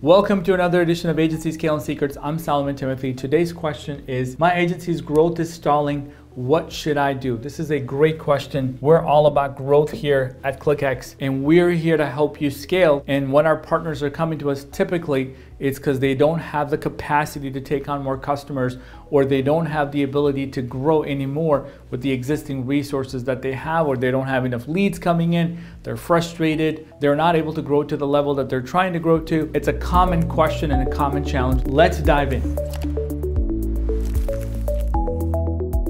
Welcome to another edition of Agency Scaling Secrets. I'm Solomon Thimothy. Today's question is My agency's growth is stalling. What should I do? This is a great question. We're all about growth here at Clickx, and we're here to help you scale. And when our partners are coming to us, typically it's because they don't have the capacity to take on more customers or they don't have the ability to grow anymore with the existing resources that they have or they don't have enough leads coming in. They're frustrated. They're not able to grow to the level that they're trying to grow to. It's a common question and a common challenge. Let's dive in.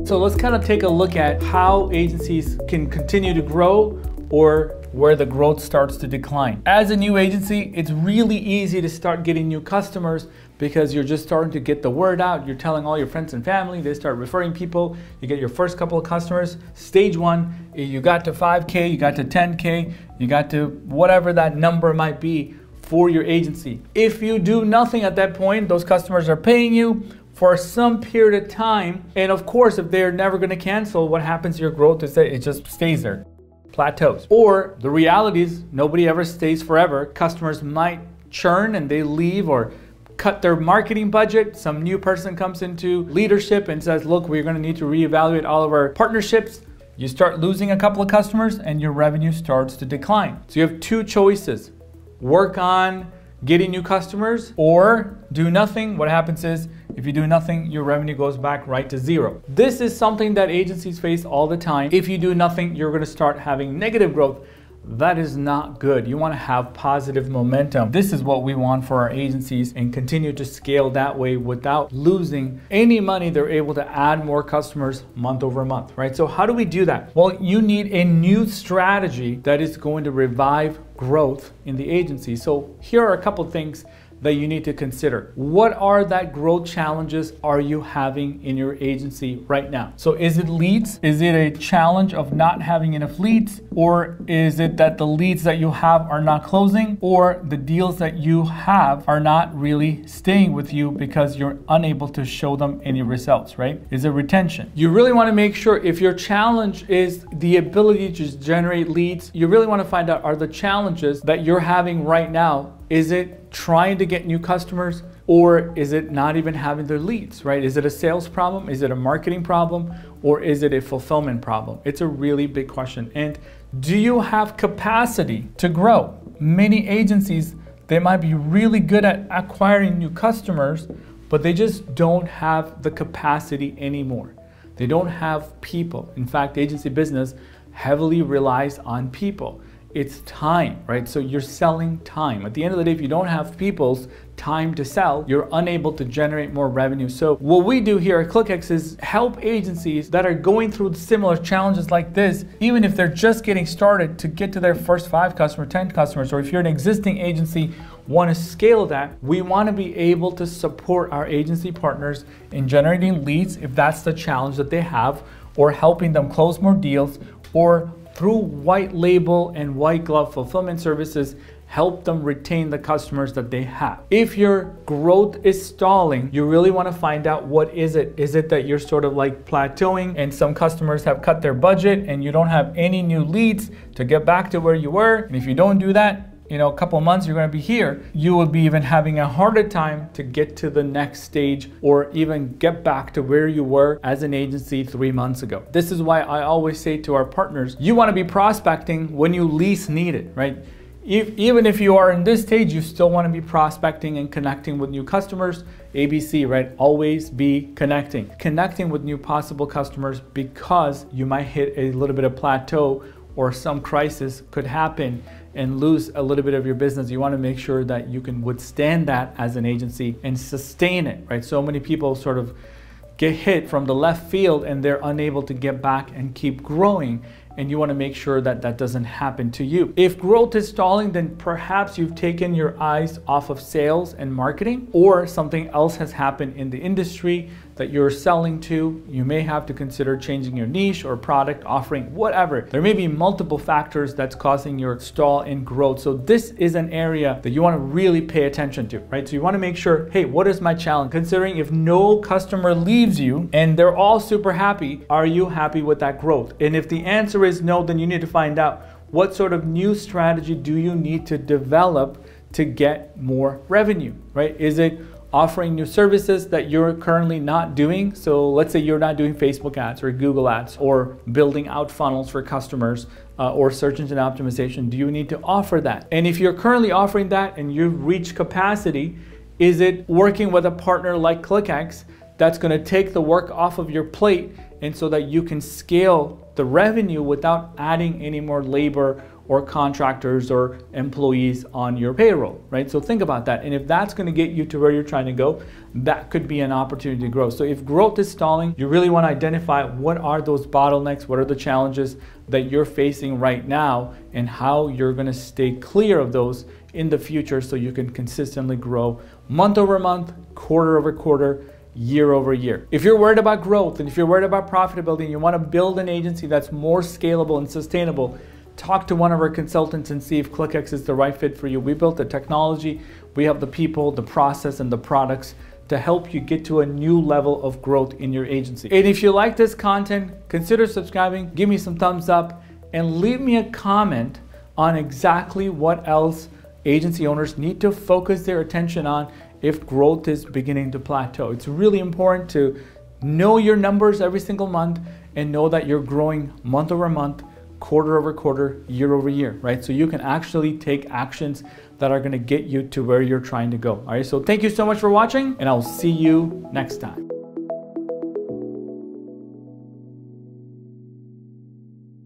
So let's kind of take a look at how agencies can continue to grow or where the growth starts to decline. As a new agency, it's really easy to start getting new customers because you're just starting to get the word out. You're telling all your friends and family, they start referring people. You get your first couple of customers. Stage one, you got to 5K, you got to 10K, you got to whatever that number might be for your agency. If you do nothing at that point, those customers are paying you for some period of time. And of course, if they're never going to cancel, what happens to your growth is that it just stays there, plateaus. Or the reality is nobody ever stays forever. Customers might churn and they leave or cut their marketing budget. Some new person comes into leadership and says, look, we're going to need to reevaluate all of our partnerships. You start losing a couple of customers and your revenue starts to decline. So you have two choices work on getting new customers or do nothing. What happens is if you do nothing, your revenue goes back right to zero. This is something that agencies face all the time. If you do nothing, you're going to start having negative growth. That is not good. You want to have positive momentum. This is what we want for our agencies and continue to scale that way without losing any money. They're able to add more customers month over month, right? So, how do we do that? Well, you need a new strategy that is going to revive growth in the agency. So, here are a couple things that you need to consider. What are that growth challenges are you having in your agency right now? So is it leads? Is it a challenge of not having enough leads? Or is it that the leads that you have are not closing? Or the deals that you have are not really staying with you because you're unable to show them any results, right? Is it retention? You really want to make sure if your challenge is the ability to generate leads, you really want to find out are the challenges that you're having right now is it trying to get new customers or is it not even having their leads, right? Is it a sales problem? Is it a marketing problem? Or is it a fulfillment problem? It's a really big question. And do you have capacity to grow? Many agencies, they might be really good at acquiring new customers, but they just don't have the capacity anymore. They don't have people. In fact, agency business heavily relies on people it's time, right? So you're selling time. At the end of the day, if you don't have people's time to sell, you're unable to generate more revenue. So what we do here at Clickx is help agencies that are going through similar challenges like this, even if they're just getting started to get to their first five customers, 10 customers, or if you're an existing agency, want to scale that, we want to be able to support our agency partners in generating leads if that's the challenge that they have, or helping them close more deals, or through white label and white glove fulfillment services help them retain the customers that they have. If your growth is stalling, you really want to find out what is it? Is it that you're sort of like plateauing and some customers have cut their budget and you don't have any new leads to get back to where you were? And if you don't do that, you know, a couple months you're going to be here, you will be even having a harder time to get to the next stage or even get back to where you were as an agency three months ago. This is why I always say to our partners, you want to be prospecting when you least need it, right? If, even if you are in this stage, you still want to be prospecting and connecting with new customers. ABC, right? Always be connecting. Connecting with new possible customers because you might hit a little bit of plateau or some crisis could happen and lose a little bit of your business, you want to make sure that you can withstand that as an agency and sustain it, right? So many people sort of get hit from the left field and they're unable to get back and keep growing. And you want to make sure that that doesn't happen to you. If growth is stalling, then perhaps you've taken your eyes off of sales and marketing, or something else has happened in the industry that you're selling to, you may have to consider changing your niche or product offering, whatever. There may be multiple factors that's causing your stall in growth. So this is an area that you want to really pay attention to, right? So you want to make sure, hey, what is my challenge? Considering if no customer leaves you and they're all super happy, are you happy with that growth? And if the answer is no, then you need to find out what sort of new strategy do you need to develop to get more revenue, right? Is it offering new services that you're currently not doing? So let's say you're not doing Facebook ads or Google ads or building out funnels for customers uh, or search engine optimization. Do you need to offer that? And if you're currently offering that and you've reached capacity, is it working with a partner like Clickx that's going to take the work off of your plate and so that you can scale the revenue without adding any more labor or contractors or employees on your payroll, right? So think about that. And if that's going to get you to where you're trying to go, that could be an opportunity to grow. So if growth is stalling, you really want to identify what are those bottlenecks, what are the challenges that you're facing right now, and how you're going to stay clear of those in the future so you can consistently grow month over month, quarter over quarter, year over year. If you're worried about growth and if you're worried about profitability and you want to build an agency that's more scalable and sustainable, talk to one of our consultants and see if Clickx is the right fit for you. We built the technology, we have the people, the process, and the products to help you get to a new level of growth in your agency. And if you like this content, consider subscribing, give me some thumbs up, and leave me a comment on exactly what else agency owners need to focus their attention on if growth is beginning to plateau. It's really important to know your numbers every single month and know that you're growing month over month quarter over quarter, year over year, right? So you can actually take actions that are gonna get you to where you're trying to go. All right, so thank you so much for watching, and I'll see you next time.